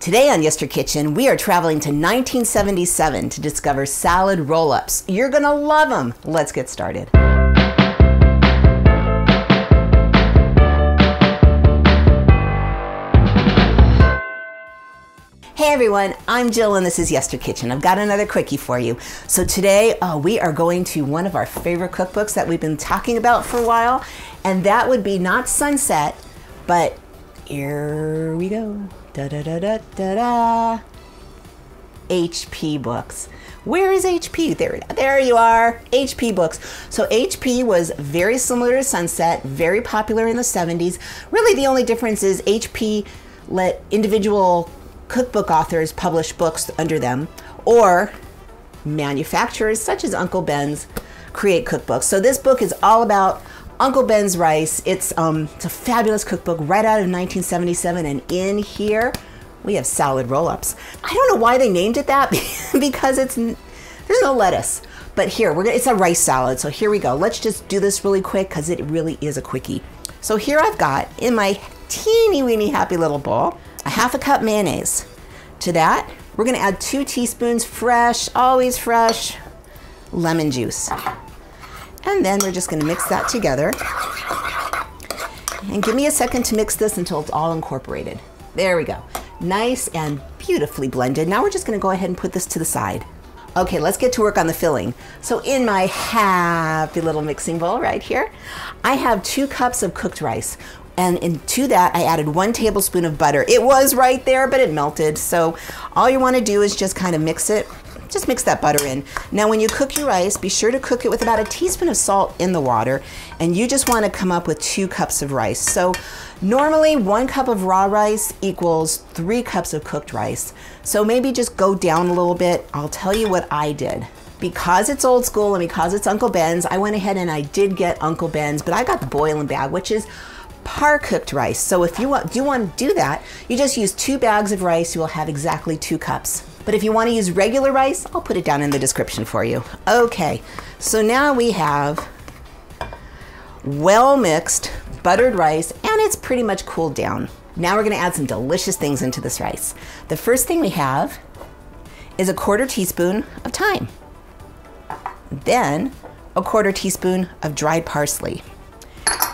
Today on Yester Kitchen, we are traveling to 1977 to discover salad roll ups. You're gonna love them. Let's get started. Hey everyone, I'm Jill and this is Yester Kitchen. I've got another quickie for you. So today uh, we are going to one of our favorite cookbooks that we've been talking about for a while, and that would be not Sunset, but here we go. Da da da da da da. HP Books. Where is HP? There, there you are. HP Books. So HP was very similar to Sunset, very popular in the 70s. Really, the only difference is HP let individual cookbook authors publish books under them, or manufacturers such as Uncle Ben's create cookbooks. So this book is all about Uncle Ben's Rice. It's um, it's a fabulous cookbook right out of 1977, and in here we have salad roll-ups. I don't know why they named it that because it's there's no lettuce. But here we're gonna, it's a rice salad. So here we go. Let's just do this really quick because it really is a quickie. So here I've got in my teeny weeny happy little bowl a half a cup mayonnaise. To that, we're gonna add two teaspoons fresh, always fresh, lemon juice. And then we're just gonna mix that together. And give me a second to mix this until it's all incorporated. There we go. Nice and beautifully blended. Now we're just gonna go ahead and put this to the side. Okay, let's get to work on the filling. So in my happy little mixing bowl right here, I have two cups of cooked rice. And into that, I added one tablespoon of butter. It was right there, but it melted. So all you wanna do is just kind of mix it. Just mix that butter in. Now when you cook your rice, be sure to cook it with about a teaspoon of salt in the water. And you just wanna come up with two cups of rice. So normally one cup of raw rice equals three cups of cooked rice. So maybe just go down a little bit. I'll tell you what I did because it's old school and because it's Uncle Ben's, I went ahead and I did get Uncle Ben's, but I got the boiling bag, which is par cooked rice. So if you want, do want to do that, you just use two bags of rice. You will have exactly two cups. But if you want to use regular rice, I'll put it down in the description for you. Okay, so now we have well mixed buttered rice and it's pretty much cooled down. Now we're going to add some delicious things into this rice. The first thing we have is a quarter teaspoon of thyme. Then a quarter teaspoon of dried parsley.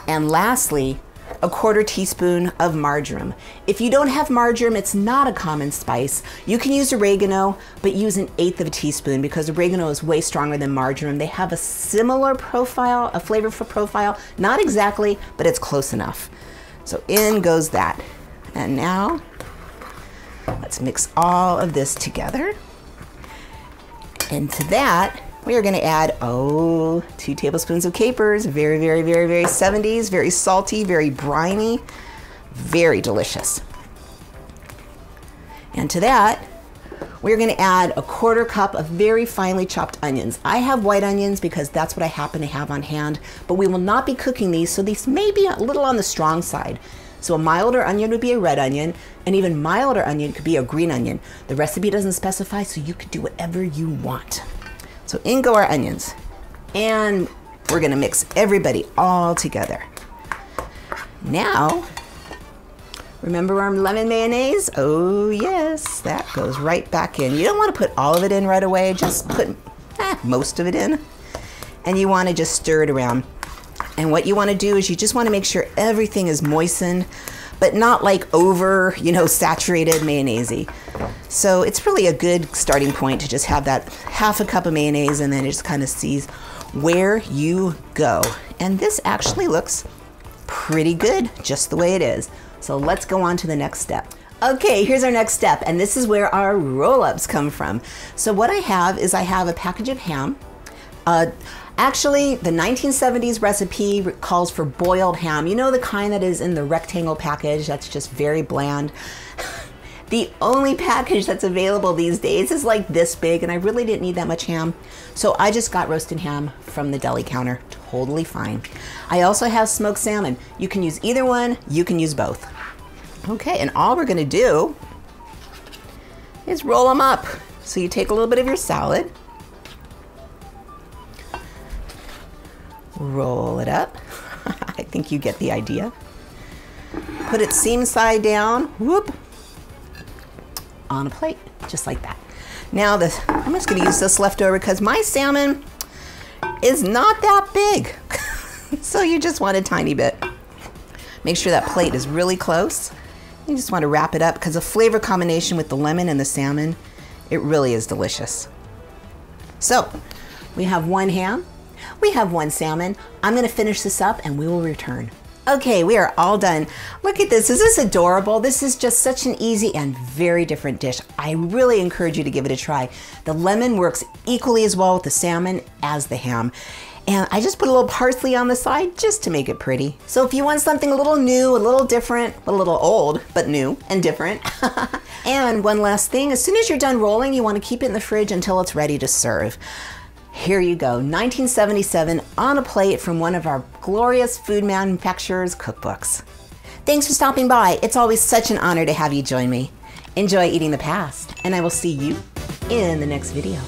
And lastly, a quarter teaspoon of marjoram. If you don't have marjoram, it's not a common spice. You can use oregano, but use an eighth of a teaspoon because oregano is way stronger than marjoram. They have a similar profile, a flavorful profile, not exactly, but it's close enough. So in goes that. And now let's mix all of this together. Into that, we are gonna add, oh, two tablespoons of capers. Very, very, very, very 70s, very salty, very briny, very delicious. And to that, we're gonna add a quarter cup of very finely chopped onions. I have white onions because that's what I happen to have on hand, but we will not be cooking these, so these may be a little on the strong side. So a milder onion would be a red onion, and even milder onion could be a green onion. The recipe doesn't specify, so you could do whatever you want. So in go our onions. And we're gonna mix everybody all together. Now, remember our lemon mayonnaise? Oh yes, that goes right back in. You don't wanna put all of it in right away, just put eh, most of it in. And you wanna just stir it around. And what you wanna do is you just wanna make sure everything is moistened but not like over, you know, saturated mayonnaise. So it's really a good starting point to just have that half a cup of mayonnaise and then it just kind of sees where you go. And this actually looks pretty good just the way it is. So let's go on to the next step. Okay, here's our next step, and this is where our roll-ups come from. So what I have is I have a package of ham, uh, Actually, the 1970s recipe calls for boiled ham. You know the kind that is in the rectangle package that's just very bland? The only package that's available these days is like this big, and I really didn't need that much ham. So I just got roasted ham from the deli counter. Totally fine. I also have smoked salmon. You can use either one, you can use both. Okay, and all we're gonna do is roll them up. So you take a little bit of your salad, roll it up. I think you get the idea. Put it seam side down, whoop. On a plate, just like that. Now this, I'm just gonna use this leftover because my salmon is not that big. so you just want a tiny bit. Make sure that plate is really close. You just want to wrap it up because the flavor combination with the lemon and the salmon, it really is delicious. So we have one ham, we have one salmon. I'm gonna finish this up and we will return. Okay, we are all done. Look at this, is this adorable? This is just such an easy and very different dish. I really encourage you to give it a try. The lemon works equally as well with the salmon as the ham. And I just put a little parsley on the side just to make it pretty. So if you want something a little new, a little different, a little old, but new and different. and one last thing, as soon as you're done rolling, you wanna keep it in the fridge until it's ready to serve. Here you go, 1977 on a plate from one of our glorious food manufacturers' cookbooks. Thanks for stopping by. It's always such an honor to have you join me. Enjoy eating the past, and I will see you in the next video.